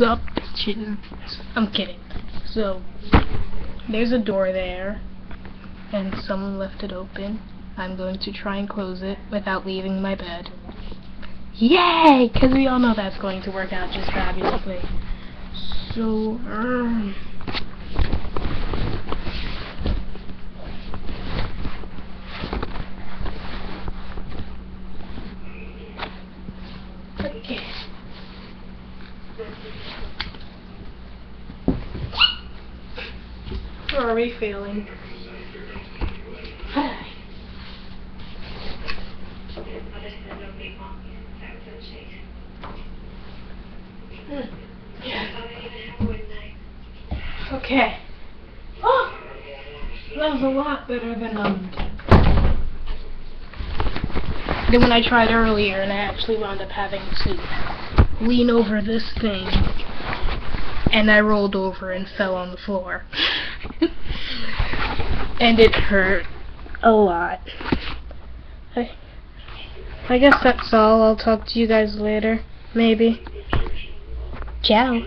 Up, bitches? I'm kidding. So, there's a door there, and someone left it open. I'm going to try and close it without leaving my bed. Yay! Because we all know that's going to work out just fabulously. So, um... Okay. Or are we failing? Okay. Oh! That was a lot better than, um... Than when I tried earlier and I actually wound up having to lean over this thing and I rolled over and fell on the floor. and it hurt a lot. I, I guess that's all. I'll talk to you guys later. Maybe. Ciao.